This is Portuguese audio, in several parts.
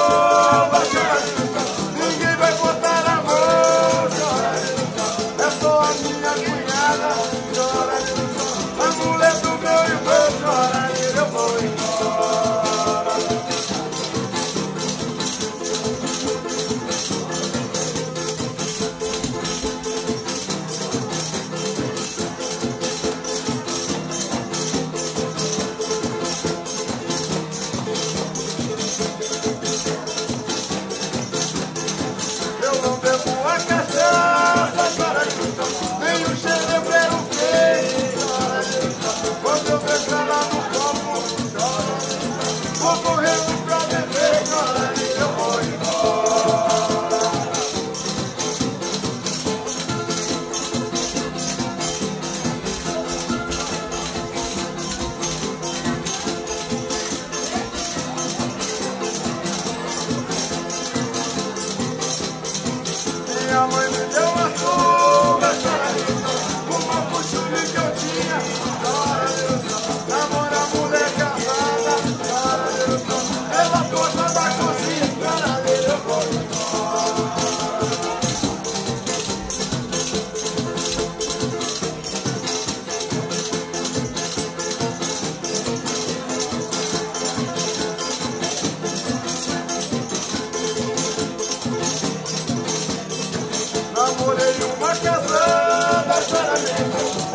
Oh. someone para lejos.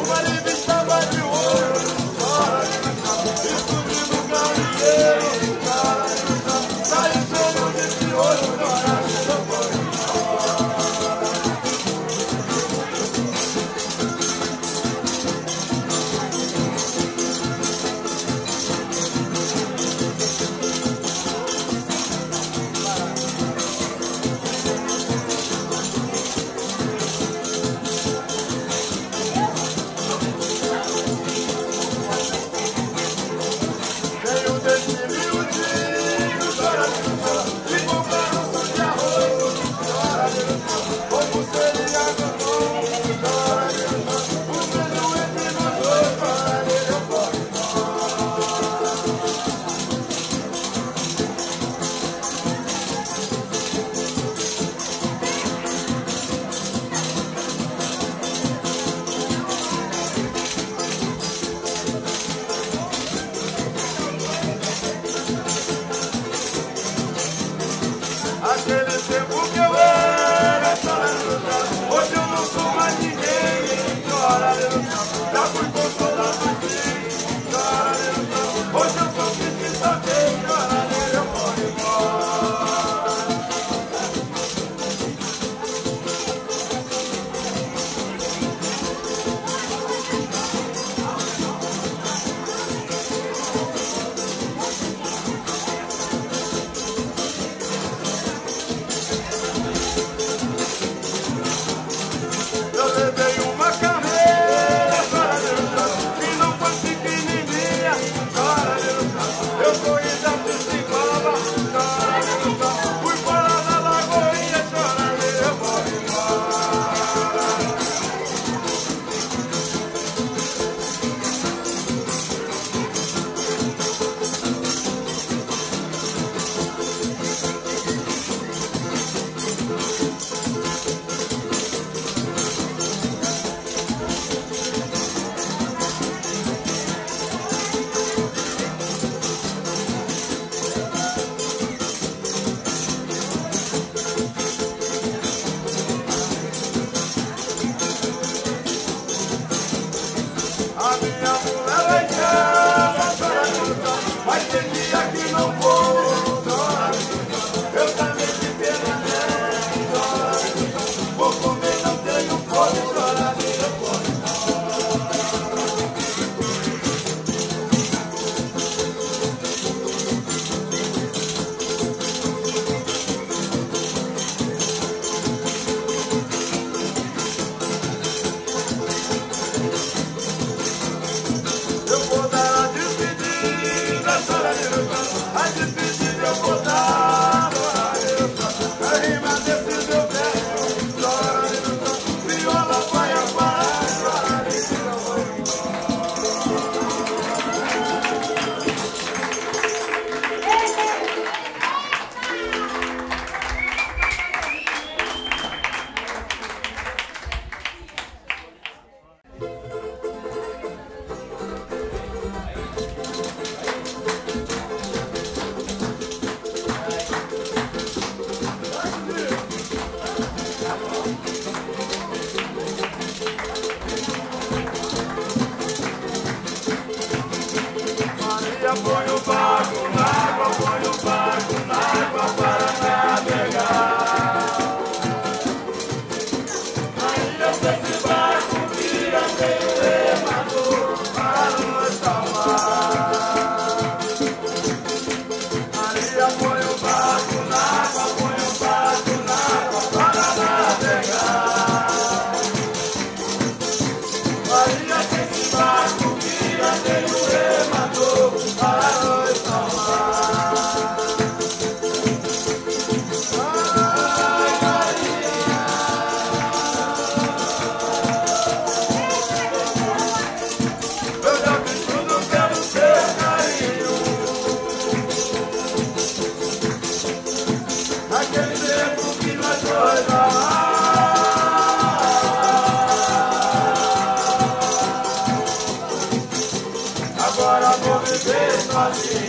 pago Hallelujah.